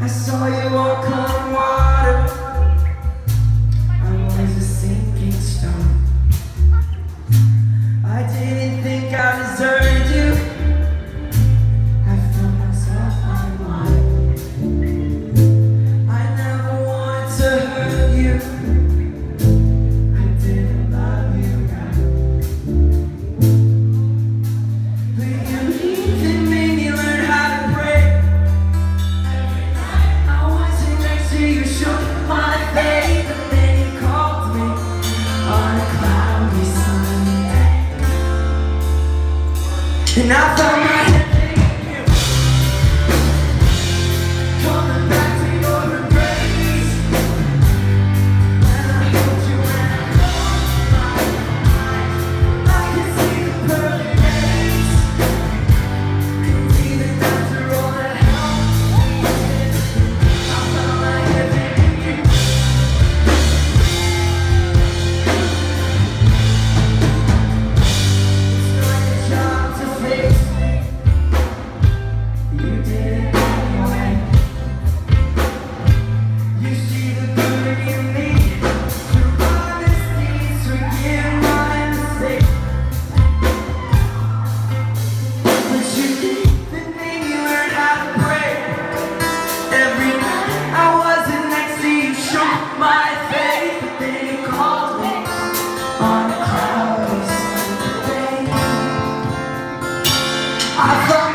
I saw you walk on water. And I found I thought